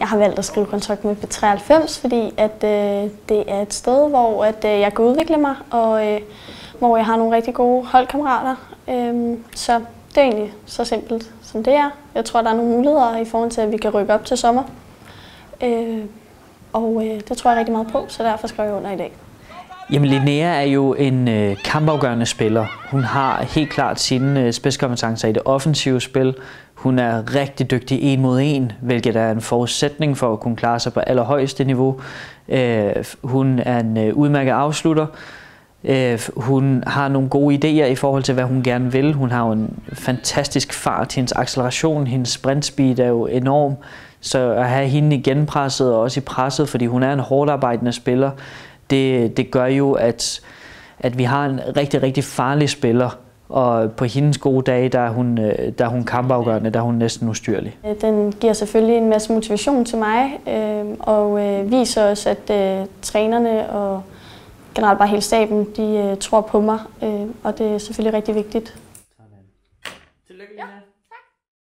Jeg har valgt at skrive kontrakt med B93, fordi at, øh, det er et sted, hvor at, øh, jeg kan udvikle mig, og øh, hvor jeg har nogle rigtig gode holdkammerater. Øh, så det er egentlig så simpelt, som det er. Jeg tror, der er nogle muligheder i forhold til, at vi kan rykke op til sommer. Øh, og øh, det tror jeg rigtig meget på, så derfor skriver jeg under i dag. Jamen Linnea er jo en øh, kampafgørende spiller. Hun har helt klart sine øh, spidskompetencer i det offensive spil. Hun er rigtig dygtig en mod en, hvilket er en forudsætning for at kunne klare sig på allerhøjeste niveau. Øh, hun er en øh, udmærket afslutter. Øh, hun har nogle gode idéer i forhold til, hvad hun gerne vil. Hun har jo en fantastisk fart. Hendes acceleration, hendes sprintspeed er jo enorm. Så at have hende i genpresset og også i presset, fordi hun er en hårdt arbejdende spiller, det, det gør jo, at, at vi har en rigtig, rigtig farlig spiller, og på hendes gode dage, der er hun, øh, der er hun kampafgørende, der er hun næsten ustyrlig. Den giver selvfølgelig en masse motivation til mig, øh, og øh, viser os, at øh, trænerne og generelt bare hele staben, de øh, tror på mig, øh, og det er selvfølgelig rigtig vigtigt.